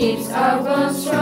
keeps our bones strong.